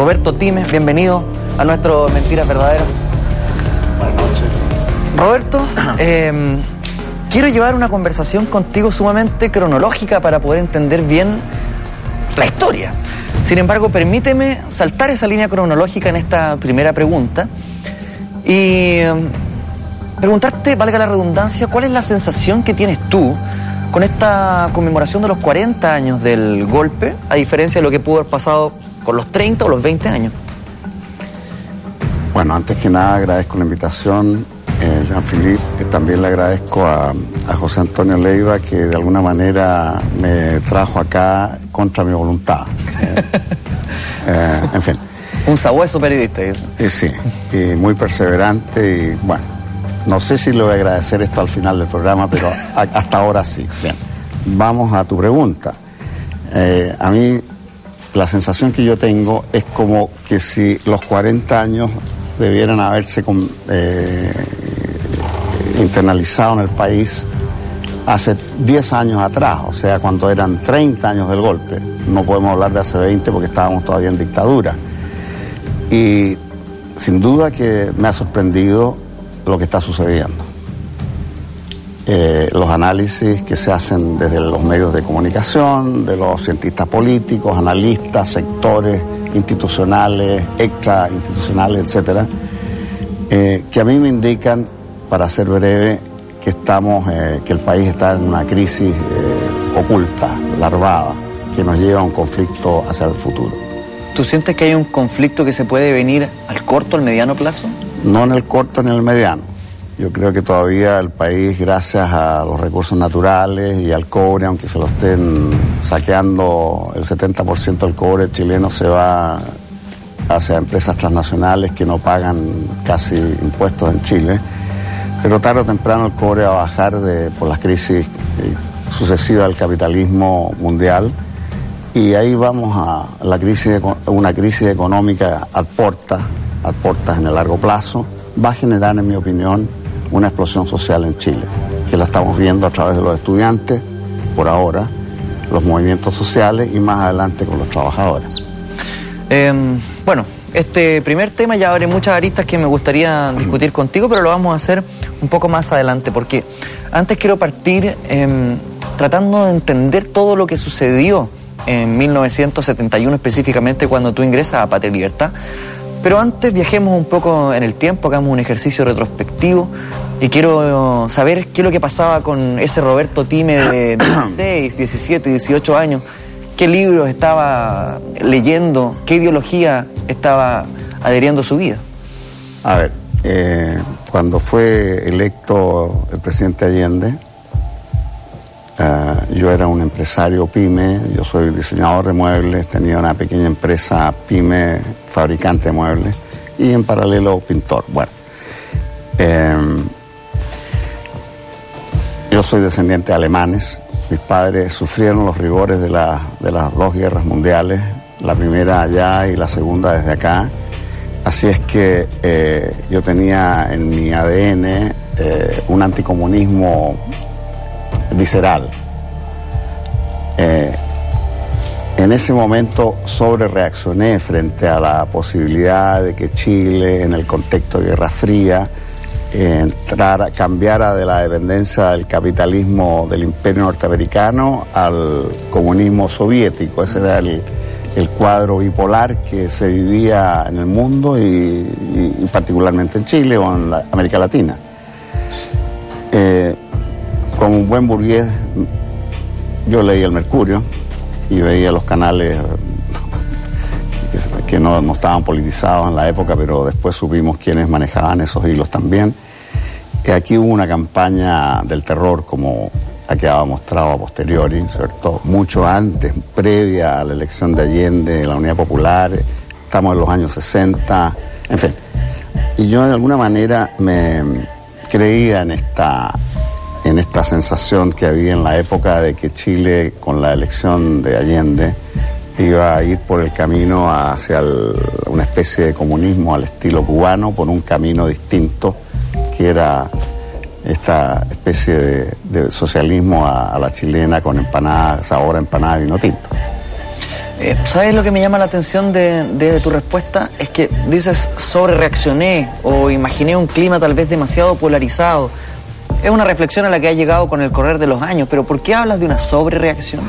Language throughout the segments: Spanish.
Roberto Time, bienvenido a nuestro Mentiras Verdaderas. Buenas noches. Roberto, eh, quiero llevar una conversación contigo sumamente cronológica para poder entender bien la historia. Sin embargo, permíteme saltar esa línea cronológica en esta primera pregunta y eh, preguntarte, valga la redundancia, cuál es la sensación que tienes tú con esta conmemoración de los 40 años del golpe, a diferencia de lo que pudo haber pasado con los 30 o los 20 años. Bueno, antes que nada agradezco la invitación, eh, Jean-Philippe, y también le agradezco a, a José Antonio Leiva que de alguna manera me trajo acá contra mi voluntad. Eh, eh, en fin. Un sabueso periodista. sí, y muy perseverante y bueno, no sé si le voy a agradecer esto al final del programa, pero a- hasta ahora sí. Bien, vamos a tu pregunta. Eh, a mí la sensación que yo tengo es como que si los 40 años debieran haberse eh, internalizado en el país hace 10 años atrás, o sea, cuando eran 30 años del golpe. No podemos hablar de hace 20 porque estábamos todavía en dictadura. Y sin duda que me ha sorprendido lo que está sucediendo. Eh, los análisis que se hacen desde los medios de comunicación, de los cientistas políticos, analistas, sectores institucionales, extra institucionales, etcétera, eh, que a mí me indican, para ser breve, que estamos, eh, que el país está en una crisis eh, oculta, larvada, que nos lleva a un conflicto hacia el futuro. ¿Tú sientes que hay un conflicto que se puede venir al corto, al mediano plazo? no en el corto ni en el mediano. Yo creo que todavía el país, gracias a los recursos naturales y al cobre, aunque se lo estén saqueando el 70% del cobre chileno, se va hacia empresas transnacionales que no pagan casi impuestos en Chile. Pero tarde o temprano el cobre va a bajar por las crisis eh, sucesivas del capitalismo mundial y ahí vamos a la crisis, una crisis económica a portas, a portas en el largo plazo, va a generar, en mi opinión, una explosión social en Chile, que la estamos viendo a través de los estudiantes, por ahora, los movimientos sociales y más adelante con los trabajadores. Eh, bueno, este primer tema ya abre muchas aristas que me gustaría discutir contigo, pero lo vamos a hacer un poco más adelante, porque antes quiero partir em, tratando de entender todo lo que sucedió en 1971 específicamente cuando tú ingresas a Patria Libertad. Pero antes viajemos un poco en el tiempo, hagamos un ejercicio retrospectivo y quiero saber qué es lo que pasaba con ese Roberto Time de 16, 17, 18 años qué libros estaba leyendo, qué ideología estaba adheriendo a su vida. A ver, eh, cuando fue electo el presidente Allende, eh, yo era un empresario pyme, yo soy diseñador de muebles, tenía una pequeña empresa pyme, fabricante de muebles, y en paralelo pintor. Bueno, eh, yo soy descendiente de alemanes, mis padres sufrieron los rigores de, la- de las dos guerras mundiales, la primera allá y la segunda desde acá. Así es que eh, yo tenía en mi ADN eh, un anticomunismo visceral. Eh, en ese momento sobre reaccioné frente a la posibilidad de que Chile, en el contexto de Guerra Fría, entrara, cambiara de la dependencia del capitalismo del imperio norteamericano al comunismo soviético. Ese era el, el cuadro bipolar que se vivía en el mundo y, particularmente en Chile o en América Latina. Eh, como un buen burgués, yo leía el Mercurio y veía los canales que, que no, no estaban politizados en la época, pero después supimos quiénes manejaban esos hilos también. Y aquí hubo una campaña del terror, como ha quedado mostrado a posteriori, ¿cierto? Mucho antes, previa a la elección de Allende, de la Unidad Popular, estamos en los años 60, en fin. Y yo de alguna manera me creía en esta, en esta sensación que había en la época de que Chile, con la elección de Allende, iba a ir por el camino hacia una especie de comunismo al estilo cubano, por un camino distinto, que era esta especie de, de socialismo a, la chilena con empanadas, ahora empanada de vino tinto. Eh, ¿Sabes lo que me llama la atención de, tu respuesta? Es que dices sobre reaccioné o imaginé un clima tal vez demasiado polarizado. Es una reflexión a la que has llegado con el correr de los años, pero ¿por qué hablas de una sobrereacción?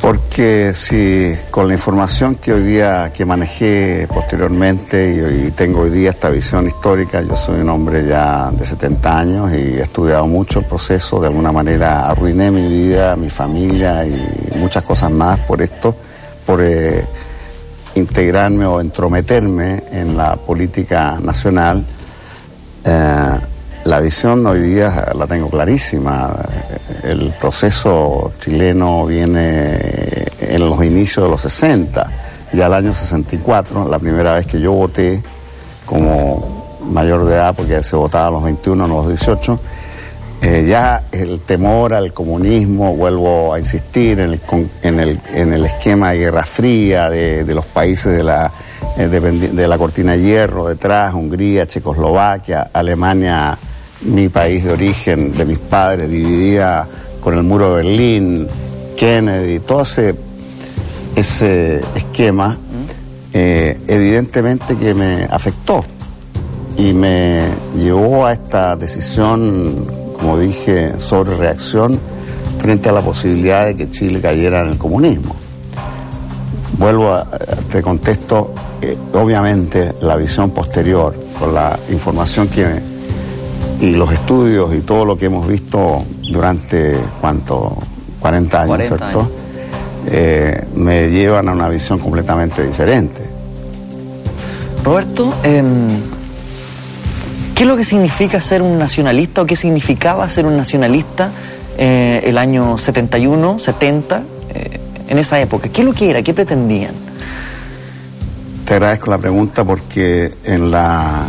Porque si con la información que hoy día, que manejé posteriormente y, tengo hoy día esta visión histórica, yo soy un hombre ya de 70 años y he estudiado mucho el proceso, de alguna manera arruiné mi vida, mi familia y muchas cosas más por esto, por eh, integrarme o entrometerme en la política nacional. Eh, la visión hoy día la tengo clarísima. El proceso chileno viene en los inicios de los 60, ya el año 64, la primera vez que yo voté como mayor de edad, porque se votaba a los 21, no a los 18, eh, ya el temor al comunismo, vuelvo a insistir, en el, en el, en el esquema de guerra fría de, de los países de la, eh, de la cortina de hierro detrás, Hungría, Checoslovaquia, Alemania mi país de origen, de mis padres, dividía con el muro de Berlín, Kennedy, todo ese, ese esquema, eh, evidentemente que me afectó y me llevó a esta decisión, como dije, sobre reacción frente a la posibilidad de que Chile cayera en el comunismo. Vuelvo a este contexto, eh, obviamente la visión posterior, con la información que y los estudios y todo lo que hemos visto durante, ¿cuánto? 40 años, ¿cierto? Eh, me llevan a una visión completamente diferente. Roberto, em, ¿qué es lo que significa ser un nacionalista o qué significaba ser un nacionalista eh, el año 71, 70, eh, en esa época? ¿Qué es lo que era? ¿Qué pretendían? Te agradezco la pregunta porque en la,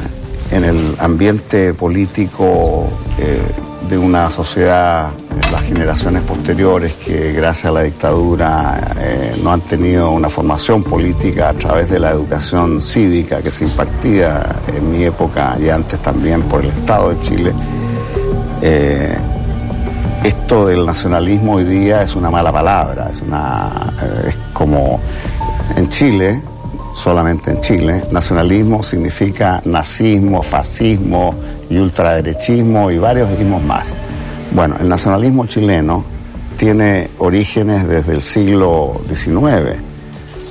en el ambiente político eh, de una sociedad, las generaciones posteriores que gracias a la dictadura eh, no han tenido una formación política a través de la educación cívica que se impartía en mi época y antes también por el Estado de Chile. Eh, esto del nacionalismo hoy día es una mala palabra, es, una, es como en Chile solamente en Chile. Nacionalismo significa nazismo, fascismo y ultraderechismo y varios ismos más. Bueno, el nacionalismo chileno tiene orígenes desde el siglo XIX,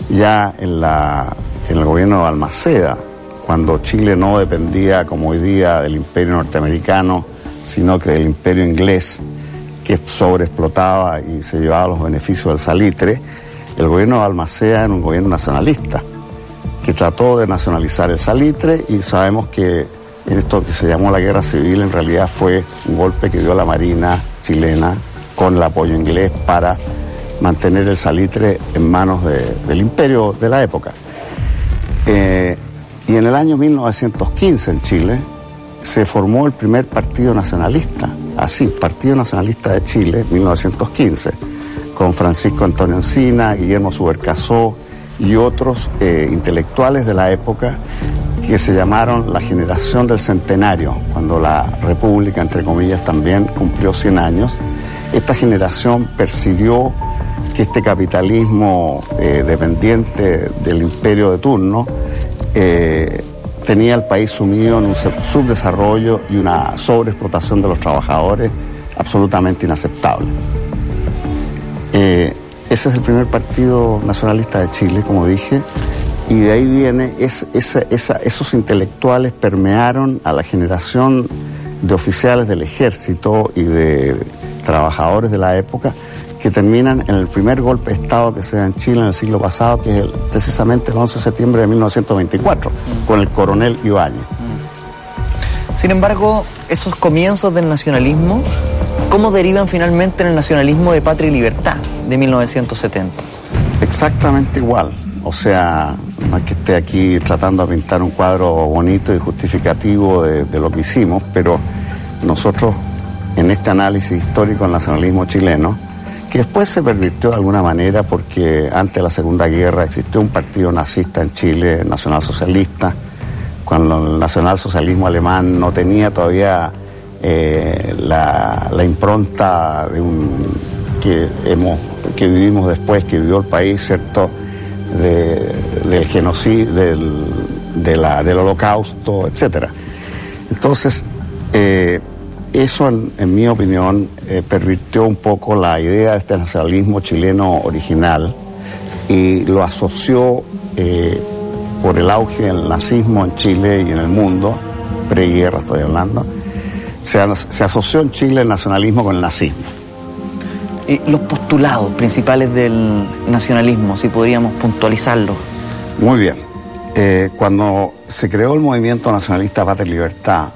ya en, la, en el gobierno de Almaceda, cuando Chile no dependía como hoy día del imperio norteamericano, sino que del imperio inglés, que sobreexplotaba y se llevaba los beneficios del salitre, el gobierno de Almaceda era un gobierno nacionalista trató de nacionalizar el salitre y sabemos que esto que se llamó la guerra civil en realidad fue un golpe que dio la Marina chilena con el apoyo inglés para mantener el salitre en manos del imperio de la época. Eh, y en el año 1915 en Chile se formó el primer partido nacionalista, así, Partido Nacionalista de Chile, 1915, con Francisco Antonio Encina, Guillermo Subercasó, y otros eh, intelectuales de la época que se llamaron la generación del centenario, cuando la República, entre comillas, también cumplió 100 años. Esta generación percibió que este capitalismo eh, dependiente del imperio de turno eh, tenía el país sumido en un subdesarrollo y una sobreexplotación de los trabajadores absolutamente inaceptable. Ese es el primer partido nacionalista de Chile, como dije, y de ahí viene, es, esos intelectuales permearon a la generación de oficiales del ejército y de trabajadores de la época que terminan en el primer golpe de Estado que se da en Chile en el siglo pasado, que es precisamente el 11 de septiembre de 1924, con el coronel Ibáñez. Sin embargo, esos comienzos del nacionalismo ¿Cómo derivan finalmente en el nacionalismo de patria y libertad de 1970? Exactamente igual. O sea, no es que esté aquí tratando de pintar un cuadro bonito y justificativo de, lo que hicimos, pero nosotros en este análisis histórico del nacionalismo chileno, que después se pervirtió de alguna manera porque antes de la Segunda Guerra existió un partido nazista en Chile, nacionalsocialista, cuando el nacionalsocialismo alemán no tenía todavía eh, la, impronta de un, que hemos que vivimos después, que vivió el país, ¿cierto? del genocidio, del, del holocausto, etc. Entonces, eh, eso, en, mi opinión, eh, pervirtió un poco la idea de este nacionalismo chileno original y lo asoció eh, por el auge del nazismo en Chile y en el mundo, preguerra estoy hablando, se, se asoció en Chile el nacionalismo con el nazismo. Y los postulados principales del nacionalismo, si podríamos puntualizarlo. Muy bien. Eh, cuando se creó el movimiento nacionalista Patria Libertad,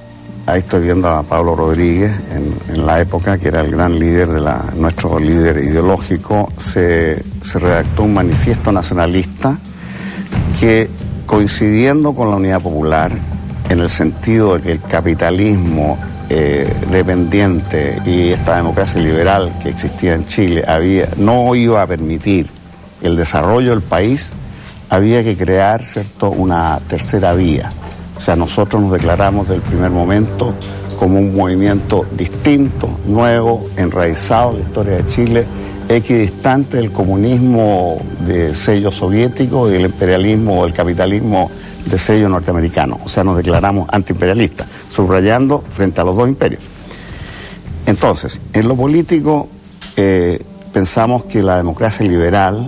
ahí estoy viendo a Pablo Rodríguez en, la época, que era el gran líder de la, nuestro líder ideológico, se, se redactó un manifiesto nacionalista que coincidiendo con la Unidad Popular, en el sentido de que el capitalismo eh, dependiente y esta democracia liberal que existía en Chile había, no iba a permitir el desarrollo del país, había que crear ¿cierto? una tercera vía. O sea, nosotros nos declaramos del primer momento como un movimiento distinto, nuevo, enraizado en la historia de Chile, equidistante del comunismo de sello soviético y del imperialismo o el capitalismo de sello norteamericano. O sea, nos declaramos antiimperialistas, subrayando frente a los dos imperios. Entonces, en lo político, eh, pensamos que la democracia liberal,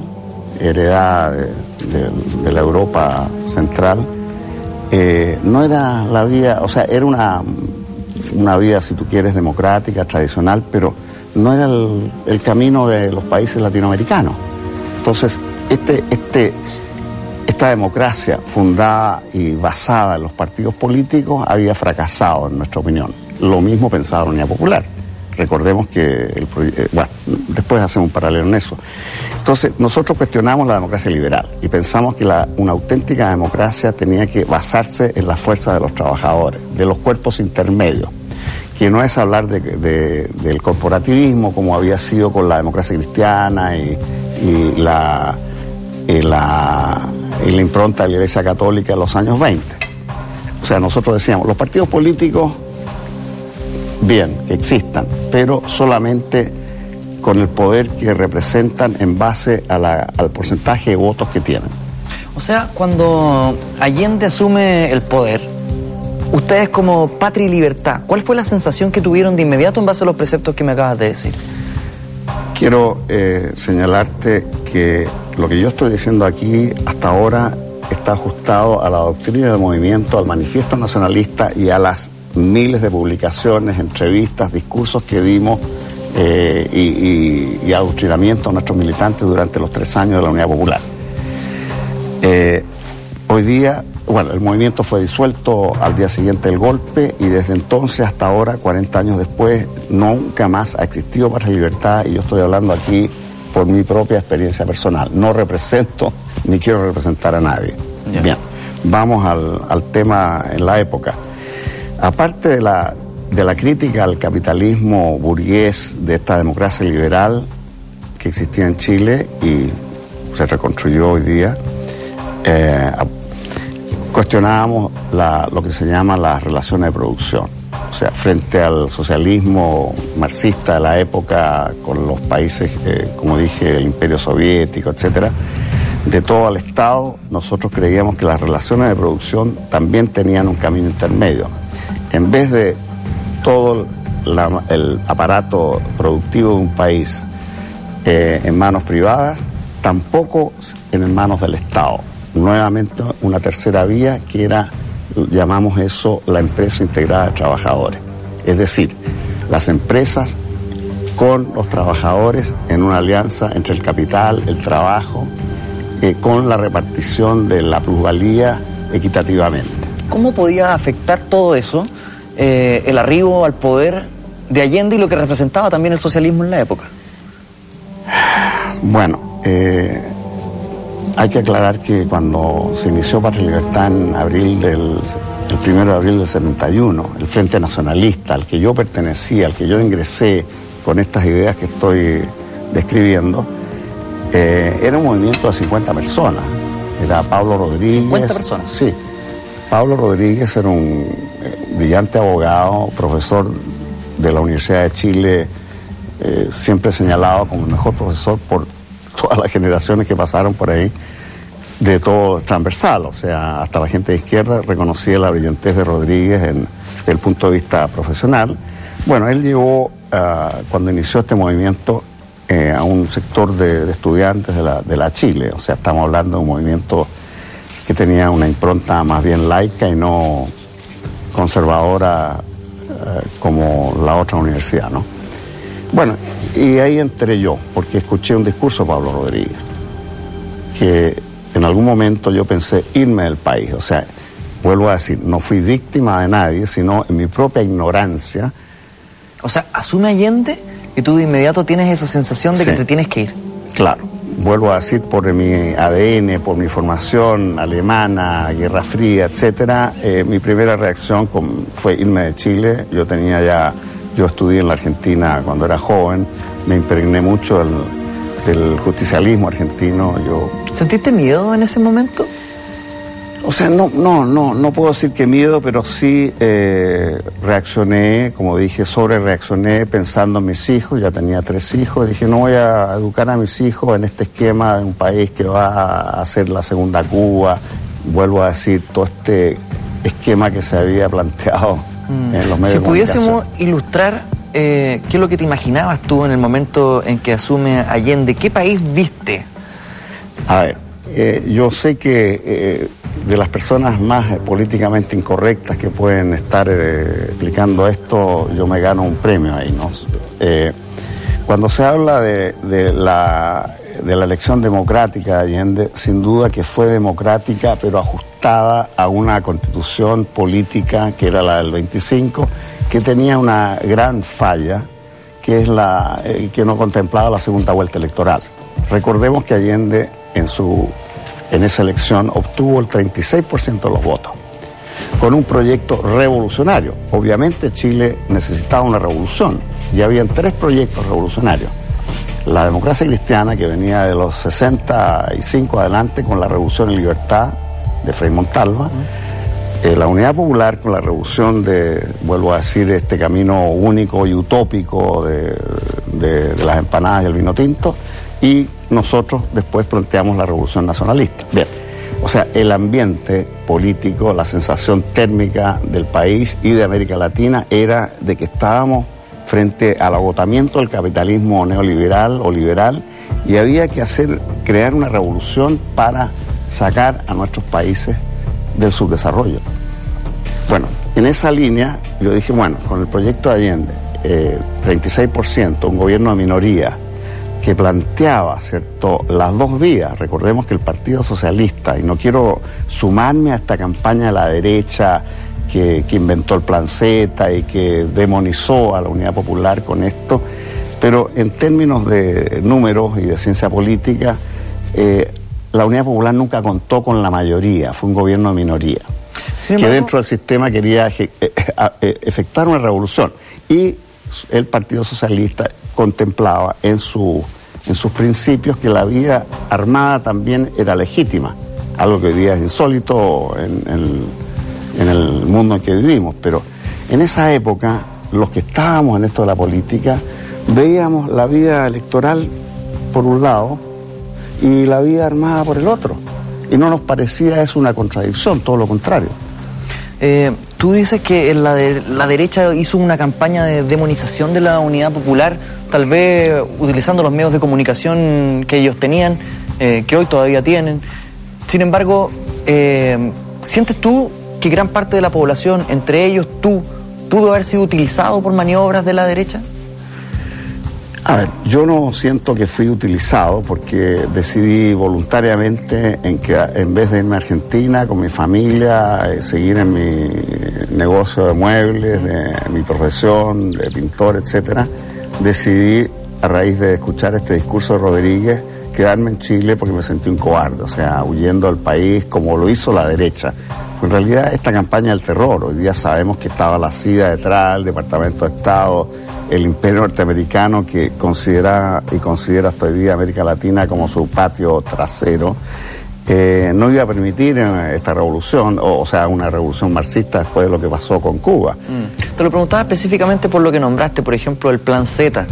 heredada de, la Europa central, eh, no era la vía, o sea, era una, una si tú quieres, democrática, tradicional, pero no era el, el camino de los países latinoamericanos. Entonces, este, este esta democracia fundada y basada en los partidos políticos había fracasado, en nuestra opinión. Lo mismo pensaba la Unidad Popular. Recordemos que, el, eh, bueno, después hacemos un paralelo en eso. Entonces, nosotros cuestionamos la democracia liberal y pensamos que una auténtica democracia tenía que basarse en la fuerza de los trabajadores, de los cuerpos intermedios, que no es hablar de, del corporativismo como había sido con la democracia cristiana y la en la impronta de la Iglesia Católica en los años 20. O sea, nosotros decíamos, los partidos políticos, bien, que existan, pero solamente con el poder que representan en base al porcentaje de votos que tienen. O sea, cuando Allende asume el poder, ustedes como Patria y Libertad, ¿cuál fue la sensación que tuvieron de inmediato en base a los preceptos que me acabas de decir? Quiero eh, señalarte que lo que yo estoy diciendo aquí hasta ahora está ajustado a la doctrina del movimiento, al manifiesto nacionalista y a las miles de publicaciones, entrevistas, discursos que dimos eh, y, y, adoctrinamiento a nuestros militantes durante los tres años de la Unidad Popular. Eh, hoy día bueno, el movimiento fue disuelto al día siguiente del golpe y desde entonces hasta ahora, 40 años después, nunca más ha existido para la libertad y yo estoy hablando aquí por mi propia experiencia personal. No represento ni quiero representar a nadie. Bien, vamos al, tema en la época. Aparte de la, de la crítica al capitalismo burgués de esta democracia liberal que existía en Chile y se reconstruyó hoy día, eh, cuestionábamos lo que se llama las relaciones de producción. O sea, frente al socialismo marxista de la época, con los países, eh, como dije, el imperio soviético, etcétera, de todo el Estado, nosotros creíamos que las relaciones de producción también tenían un camino intermedio. En vez de todo el aparato productivo de un país eh, en manos privadas, tampoco en manos del Estado nuevamente una tercera vía que era, llamamos eso, la empresa integrada de trabajadores. Es decir, las empresas con los trabajadores en una alianza entre el capital, el trabajo, eh, con la repartición de la plusvalía equitativamente. ¿Cómo podía afectar todo eso, eh, el arribo al poder de Allende y lo que representaba también el socialismo en la época? Bueno, eh, hay que aclarar que cuando se inició Patria Libertad en abril del, el primero de abril del 71, el Frente Nacionalista al que yo pertenecía, al que yo ingresé con estas ideas que estoy describiendo, eh, era un movimiento de 50 personas. Era Pablo Rodríguez. 50 personas. Sí. Pablo Rodríguez era un eh, brillante abogado, profesor de la Universidad de Chile, eh, siempre señalado como el mejor profesor por todas las generaciones que pasaron por ahí, de todo transversal, o sea, hasta la gente de izquierda reconocía la brillantez de Rodríguez en, desde el punto de vista profesional. Bueno, él llevó, ah, cuando inició este movimiento, eh, a un sector de, estudiantes de la, Chile, o sea, estamos hablando de un movimiento que tenía una impronta más bien laica y no conservadora eh, como la otra universidad, ¿no? Bueno, y ahí entré yo, porque escuché un discurso de Pablo Rodríguez, que en algún momento yo pensé irme del país, o sea, vuelvo a decir, no fui víctima de nadie, sino en mi propia ignorancia. O sea, asume Allende y tú de inmediato tienes esa sensación de que te tienes que ir. Claro, vuelvo a decir, por mi ADN, por mi formación alemana, Guerra Fría, etcétera, eh, mi primera reacción fue irme de Chile. Yo tenía ya, yo estudié en la Argentina cuando era joven, me impregné mucho del, del justicialismo argentino. Yo... ¿Sentiste miedo en ese momento? O sea, no, no, no, no puedo decir que miedo, pero sí eh, reaccioné, como dije, sobre reaccioné pensando en mis hijos, ya tenía tres hijos, dije, no voy a educar a mis hijos en este esquema de un país que va a ser la segunda Cuba, vuelvo a decir, todo este esquema que se había planteado mm. en los medios si pudiésemos ilustrar eh, qué es lo que te imaginabas tú en el momento en que asume Allende, ¿qué país viste? A ver, eh, yo sé que de las personas más políticamente incorrectas que pueden estar eh, explicando esto, yo me gano un premio ahí, ¿no? Eh, cuando se habla de, la, de la elección democrática de Allende, sin duda que fue democrática, pero ajustada a una constitución política que era la del 25, que tenía una gran falla, que es la eh, que no contemplaba la segunda vuelta electoral. Recordemos que Allende en su en esa elección obtuvo el 36% de los votos, con un proyecto revolucionario. Obviamente Chile necesitaba una revolución y habían tres proyectos revolucionarios. La democracia cristiana, que venía de los 65 adelante con la Revolución en Libertad de Frei Montalva, eh, la Unidad Popular con la revolución de, vuelvo a decir, este camino único y utópico de, de las empanadas y el vino tinto, y nosotros después planteamos la revolución nacionalista. Bien, o sea, el ambiente político, la sensación térmica del país y de América Latina era de que estábamos frente al agotamiento del capitalismo neoliberal o liberal y había que hacer, crear una revolución para sacar a nuestros países del subdesarrollo. Bueno, en esa línea yo dije, bueno, con el proyecto de Allende, 36%, eh, un gobierno de minoría, que planteaba ¿cierto? las dos vías. Recordemos que el Partido Socialista, y no quiero sumarme a esta campaña de la derecha que, inventó el plan Z y que demonizó a la Unidad Popular con esto, pero en términos de números y de ciencia política, eh, la Unidad Popular nunca contó con la mayoría, fue un gobierno de minoría, que dentro del sistema quería eh, eh, efectuar una revolución. Y el Partido Socialista contemplaba en su en sus principios que la vida armada también era legítima, algo que hoy día es insólito en, el mundo en que vivimos, pero en esa época los que estábamos en esto de la política veíamos la vida electoral por un lado y la vida armada por el otro. Y no nos parecía eso una contradicción, todo lo contrario. Eh, tú dices que la derecha hizo una campaña de demonización de la unidad popular, tal vez utilizando los medios de comunicación que ellos tenían, eh, que hoy todavía tienen. Sin embargo, eh, ¿sientes tú que gran parte de la población, entre ellos tú, pudo haber sido utilizado por maniobras de la derecha? A ver, yo no siento que fui utilizado porque decidí voluntariamente en que en vez de irme a Argentina con mi familia, eh, seguir en mi negocio de muebles, de mi profesión de pintor, etcétera, decidí a raíz de escuchar este discurso de Rodríguez quedarme en Chile porque me sentí un cobarde, o sea, huyendo del país como lo hizo la derecha. en realidad esta campaña del terror, hoy día sabemos que estaba la CIA detrás, el Departamento de Estado, el imperio norteamericano que considera y considera hasta hoy día América Latina como su patio trasero. eh, no iba a permitir eh, esta revolución, o, sea, una revolución marxista después de lo que pasó con Cuba. Mm. Te lo preguntaba específicamente por lo que nombraste, por ejemplo, el Plan Z,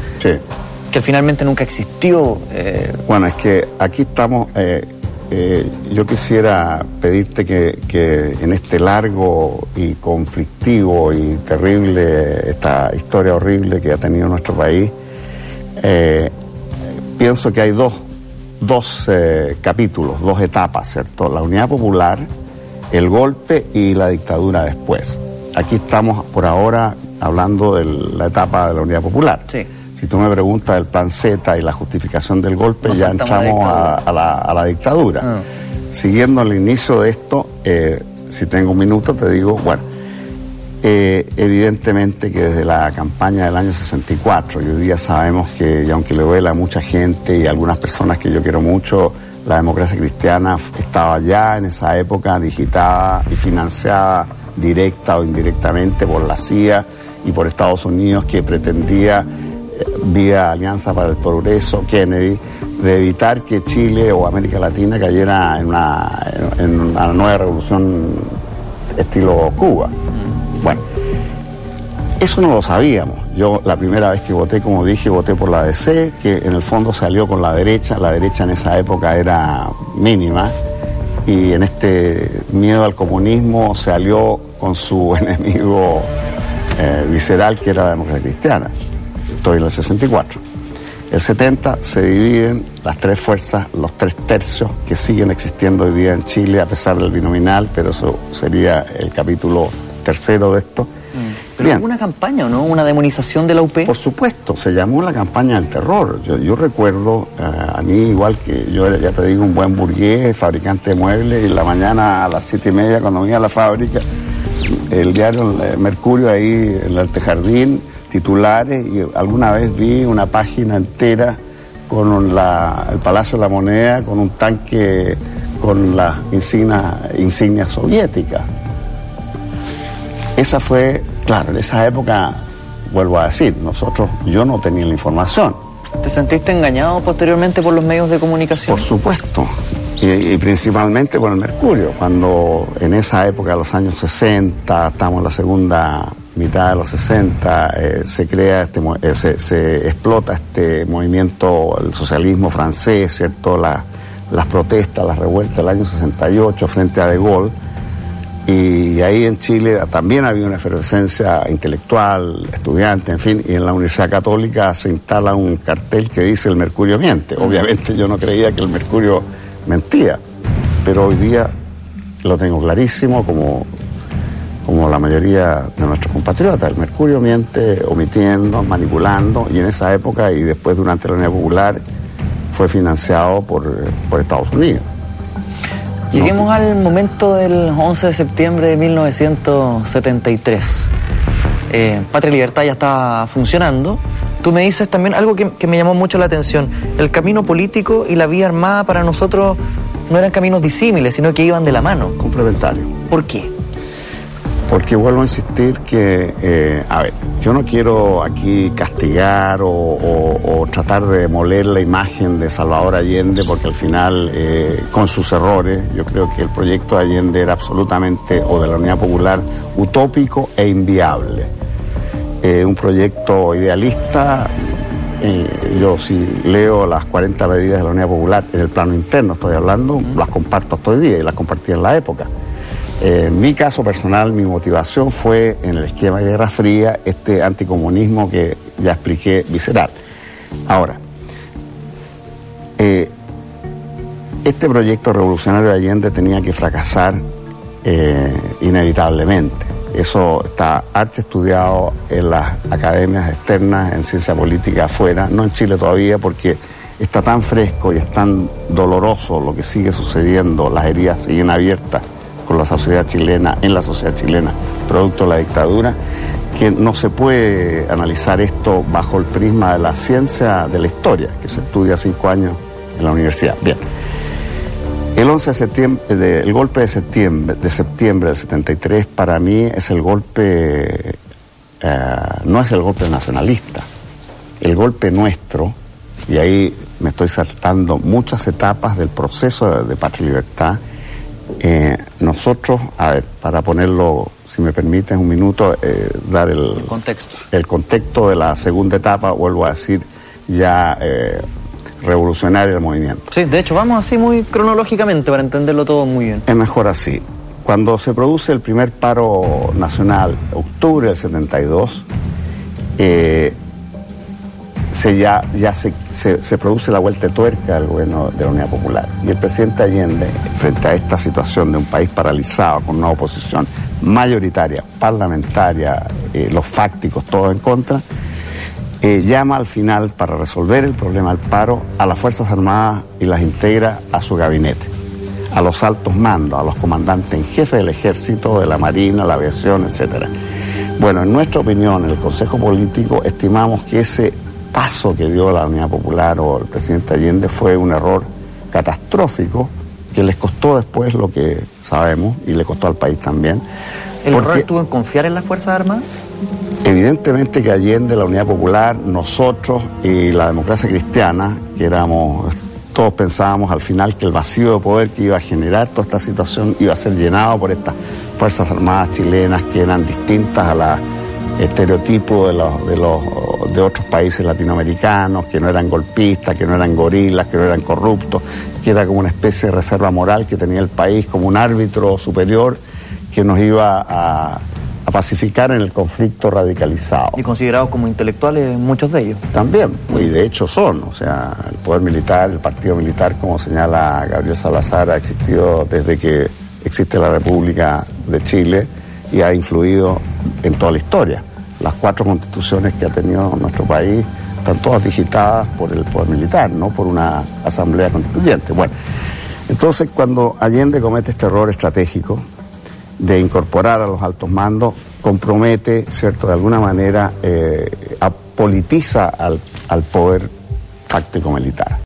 que finalmente nunca existió. Eh. Bueno, es que aquí estamos, yo quisiera pedirte que, que, en este largo y conflictivo y terrible, esta historia horrible que ha tenido nuestro país, pienso que hay dos dos eh, capítulos, dos etapas, ¿cierto? La unidad popular, el golpe y la dictadura después. Aquí estamos por ahora hablando de la etapa de la unidad popular. Sí. Si tú me preguntas del plan Z y la justificación del golpe, ya entramos a, la, dictadura. Ah. Siguiendo el inicio de esto, eh, si tengo un minuto, te digo, bueno, eh, evidentemente que desde la campaña del año 64, y hoy día sabemos que, y aunque le duela a mucha gente y a algunas personas que yo quiero mucho, la democracia cristiana estaba ya en esa época digitada y financiada directa o indirectamente por la CIA y por Estados Unidos que pretendía, vía Alianza para el Progreso, Kennedy, de evitar que Chile o América Latina cayera en una, nueva revolución estilo Cuba. Bueno, eso no lo sabíamos. Yo la primera vez que voté, como dije, voté por la DC, que en el fondo salió con la derecha. La derecha en esa época era mínima y en este miedo al comunismo se alió con su enemigo eh, visceral que era la democracia cristiana. Estoy en el 64. El 70 se dividen las tres fuerzas, los tres tercios que siguen existiendo hoy día en Chile a pesar del binominal, pero eso sería el capítulo tercero de esto. Mm. ¿Pero hubo una campaña no? ¿Una demonización de la UP? Por supuesto, se llamó la campaña del terror. Yo, recuerdo, eh, a mí igual que yo era, ya te digo, un buen burgués, fabricante de muebles, y en la mañana a las siete y media cuando venía a la fábrica, el diario Mercurio ahí en el Altejardín, titulares, y alguna vez vi una página entera con el Palacio de la Moneda, con un tanque con las insignias, insignias soviéticas. Esa fue, claro, en esa época, vuelvo a decir, nosotros, yo no tenía la información. ¿Te sentiste engañado posteriormente por los medios de comunicación? Por supuesto, y, principalmente por el Mercurio, cuando en esa época, los años 60, estamos en la segunda mitad de los 60, eh, se crea, este, eh, se, explota este movimiento, el socialismo francés, ¿cierto? las protestas, las revueltas del año 68 frente a De Gaulle y ahí en Chile también había una efervescencia intelectual, estudiante, en fin, y en la Universidad Católica se instala un cartel que dice el mercurio miente. Obviamente yo no creía que el mercurio mentía, pero hoy día lo tengo clarísimo como la mayoría de nuestros compatriotas. El mercurio miente omitiendo, manipulando, y en esa época y después durante la Unidad Popular fue financiado por, por Estados Unidos. Lleguemos al momento del 11 de septiembre de 1973. Eh, Patria y Libertad ya está funcionando. Tú me dices también algo que, que me llamó mucho la atención. El camino político y la vía armada para nosotros no eran caminos disímiles, sino que iban de la mano. Complementarios. ¿Por qué? Porque vuelvo a insistir que, eh, a ver, yo no quiero aquí castigar o, tratar de demoler la imagen de Salvador Allende, porque al final, eh, con sus errores, yo creo que el proyecto de Allende era absolutamente, o de la Unidad Popular, utópico e inviable. Eh, un proyecto idealista, yo si leo las 40 medidas de la Unidad Popular en el plano interno, estoy hablando, las comparto hasta hoy día y las compartí en la época. Eh, mi caso personal, mi motivación fue en el esquema de Guerra Fría, este anticomunismo que ya expliqué visceral. Ahora, eh, este proyecto revolucionario de Allende tenía que fracasar eh, inevitablemente. Eso está arte estudiado en las academias externas, en ciencia política afuera, no en Chile todavía porque está tan fresco y es tan doloroso lo que sigue sucediendo, las heridas siguen abiertas con la sociedad chilena, en la sociedad chilena, producto de la dictadura, que no se puede analizar esto bajo el prisma de la ciencia de la historia, que se estudia cinco años en la universidad. Bien. El 11 de septiembre, el golpe de septiembre, de septiembre del 73 para mí es el golpe, eh, no es el golpe nacionalista, el golpe nuestro y ahí me estoy saltando muchas etapas del proceso de, Patria y Libertad. Eh, nosotros, a ver, para ponerlo, si me permiten un minuto, eh, dar el, contexto. El contexto de la segunda etapa, vuelvo a decir, ya eh, revolucionario el movimiento. Sí, de hecho, vamos así muy cronológicamente para entenderlo todo muy bien. Es mejor así. Cuando se produce el primer paro nacional, octubre del 72, eh, se ya, ya se, se, produce la vuelta de tuerca del gobierno de la Unidad Popular. Y el presidente Allende, frente a esta situación de un país paralizado, con una oposición mayoritaria, parlamentaria, eh, los fácticos, todos en contra, eh, llama al final para resolver el problema del paro a las Fuerzas Armadas y las integra a su gabinete a los altos mandos, a los comandantes en jefe del ejército, de la marina, la aviación, etc. Bueno, en nuestra opinión, en el Consejo Político, estimamos que ese paso que dio la Unidad Popular o el presidente Allende fue un error catastrófico que les costó después lo que sabemos y le costó al país también. ¿El error estuvo en confiar en las Fuerzas Armadas? Evidentemente que Allende, la Unidad Popular, nosotros y la democracia cristiana, que éramos todos pensábamos al final que el vacío de poder que iba a generar toda esta situación iba a ser llenado por estas Fuerzas Armadas chilenas que eran distintas a la estereotipo de los, de los de otros países latinoamericanos, que no eran golpistas, que no eran gorilas, que no eran corruptos, que era como una especie de reserva moral que tenía el país como un árbitro superior que nos iba a, a pacificar en el conflicto radicalizado. Y considerados como intelectuales muchos de ellos. También, y de hecho son, o sea, el poder militar, el partido militar, como señala Gabriel Salazar, ha existido desde que existe la República de Chile y ha influido en toda la historia. Las cuatro constituciones que ha tenido nuestro país están todas digitadas por el poder militar, no por una asamblea constituyente. Bueno, entonces cuando Allende comete este error estratégico, de incorporar a los altos mandos compromete, ¿cierto?, de alguna manera, eh, apolitiza al, al poder táctico militar.